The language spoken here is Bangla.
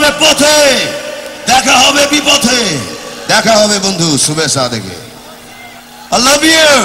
হবে পথে দেখা হবে বিপথে। দেখা হবে বন্ধু শুভেচ্ছা দেখে। I U